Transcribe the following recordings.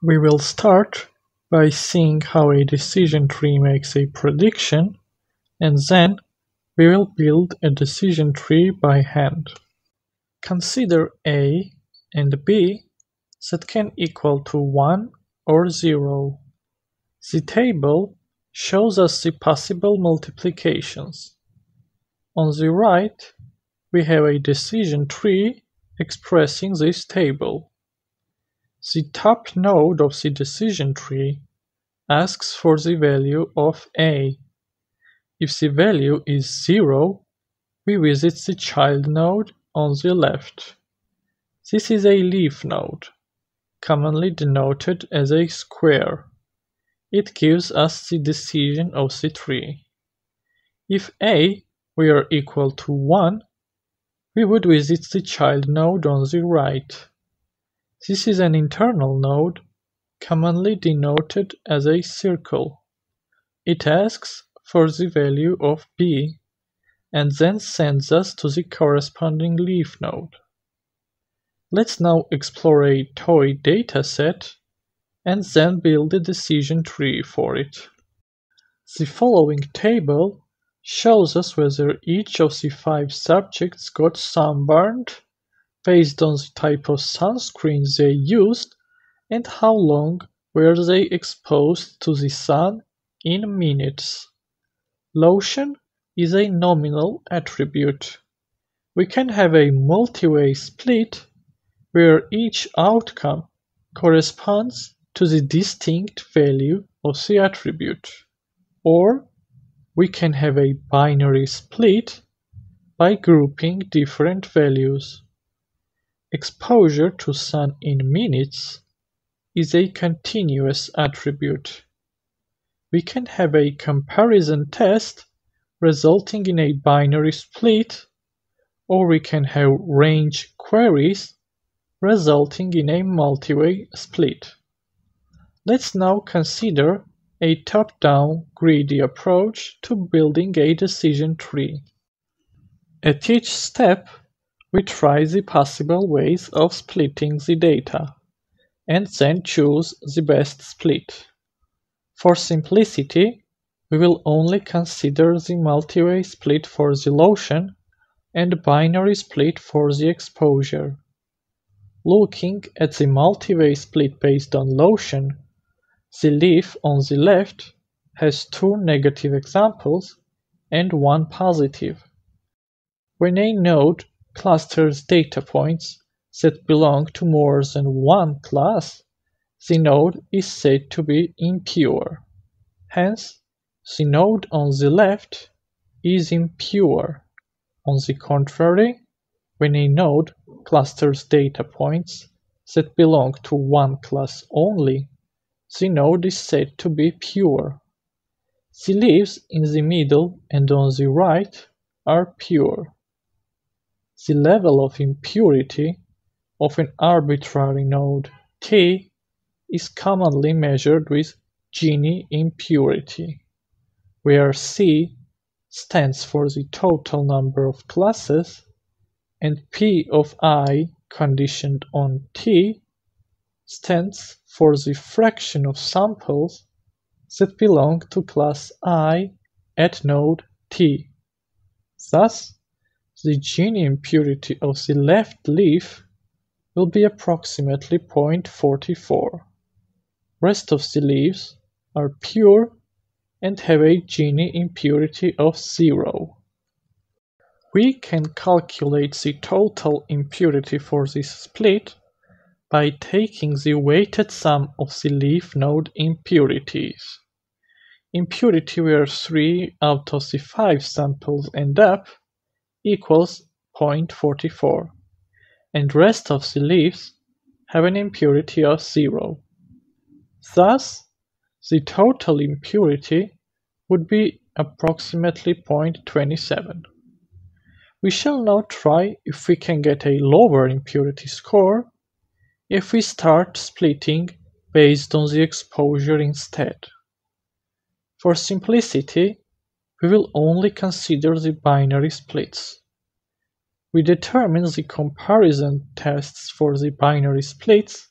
We will start by seeing how a decision tree makes a prediction, and then we will build a decision tree by hand. Consider A and B that can equal to 1 or 0. The table shows us the possible multiplications. On the right, we have a decision tree expressing this table. The top node of the decision tree asks for the value of "a". If the value is zero, we visit the child node on the left. This is a leaf node, commonly denoted as a square. It gives us the decision of the tree. If a were equal to 1, we would visit the child node on the right. This is an internal node, commonly denoted as a circle. It asks for the value of b, and then sends us to the corresponding leaf node. Let's now explore a toy dataset and then build a decision tree for it. The following table shows us whether each of the five subjects got sunburned based on the type of sunscreen they used and how long were they exposed to the sun in minutes. Lotion is a nominal attribute. We can have a multi-way split where each outcome corresponds to the distinct value of the attribute. Or we can have a binary split by grouping different values. Exposure to sun in minutes is a continuous attribute. We can have a comparison test resulting in a binary split, or we can have range queries resulting in a multi-way split. Let's now consider a top-down greedy approach to building a decision tree. At each step, we try the possible ways of splitting the data, and then choose the best split. For simplicity, we will only consider the multi-way split for the lotion and binary split for the exposure. Looking at the multi-way split based on lotion, the leaf on the left has two negative examples and one positive. When a node clusters data points that belong to more than one class, the node is said to be impure. Hence, the node on the left is impure. On the contrary, when a node clusters data points that belong to one class only, the node is said to be pure. The leaves in the middle and on the right are pure. The level of impurity of an arbitrary node T is commonly measured with Gini impurity, where C stands for the total number of classes and P of i conditioned on T stands for the fraction of samples that belong to class i at node T. Thus, the Gini impurity of the left leaf will be approximately 0.44. Rest of the leaves are pure and have a Gini impurity of 0. We can calculate the total impurity for this split by taking the weighted sum of the leaf node impurities. Impurity where 3 out of the 5 samples end up equals 0.44 and rest of the leaves have an impurity of 0. Thus, the total impurity would be approximately 0.27. We shall now try if we can get a lower impurity score if we start splitting based on the exposure instead. For simplicity, we will only consider the binary splits. We determine the comparison tests for the binary splits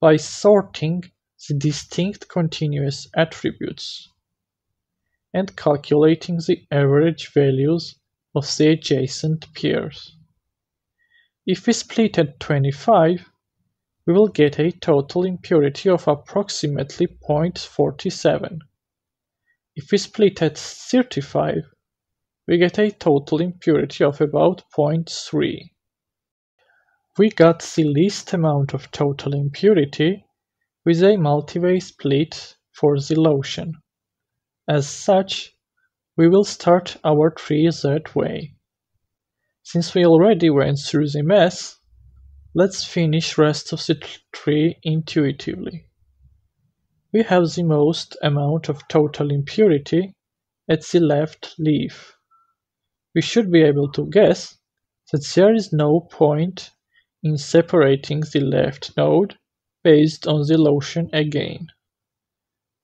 by sorting the distinct continuous attributes and calculating the average values of the adjacent pairs. If we split at 25, we will get a total impurity of approximately 0.47. If we split at 35, we get a total impurity of about 0.3. We got the least amount of total impurity with a multi-way split for the lotion. As such, we will start our tree that way. Since we already went through the mess, let's finish rest of the tree intuitively. We have the most amount of total impurity at the left leaf. We should be able to guess that there is no point in separating the left node based on the lotion again.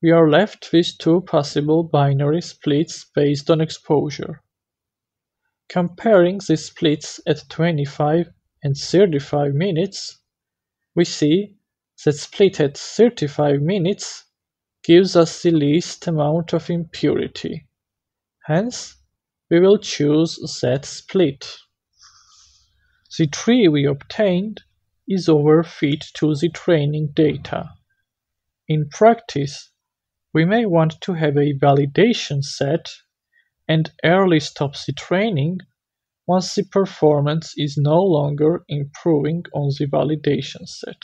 We are left with two possible binary splits based on exposure. Comparing the splits at 25 and 35 minutes, we see that split at 35 minutes gives us the least amount of impurity. Hence, we will choose that split. The tree we obtained is overfit to the training data. In practice, we may want to have a validation set and early stop the training once the performance is no longer improving on the validation set.